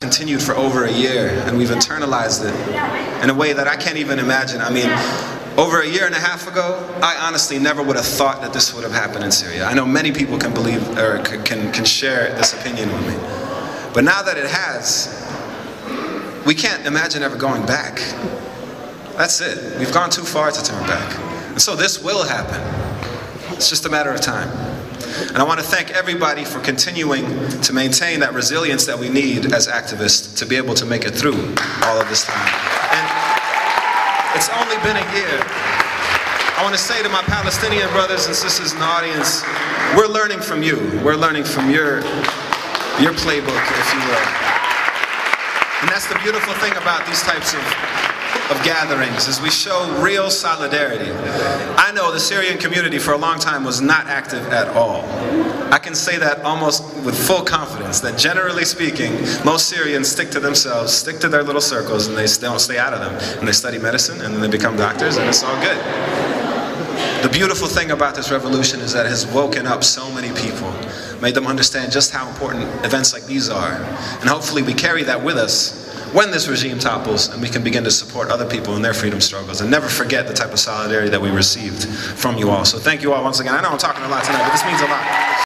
continued for over a year and we've internalized it in a way that I can't even imagine. I mean, over a year and a half ago, I honestly never would have thought that this would have happened in Syria. I know many people can believe or can, can share this opinion with me. But now that it has, we can't imagine ever going back. That's it. We've gone too far to turn back. And so this will happen. It's just a matter of time. And I want to thank everybody for continuing to maintain that resilience that we need as activists to be able to make it through all of this time. And it's only been a year. I want to say to my Palestinian brothers and sisters in the audience, we're learning from you. We're learning from your, your playbook, if you will. And that's the beautiful thing about these types of of gatherings is we show real solidarity. I know the Syrian community for a long time was not active at all. I can say that almost with full confidence that generally speaking, most Syrians stick to themselves, stick to their little circles, and they don't stay out of them. And they study medicine, and then they become doctors, and it's all good. The beautiful thing about this revolution is that it has woken up so many people, made them understand just how important events like these are. And hopefully we carry that with us when this regime topples and we can begin to support other people in their freedom struggles and never forget the type of solidarity that we received from you all. So thank you all once again. I know I'm talking a lot tonight, but this means a lot.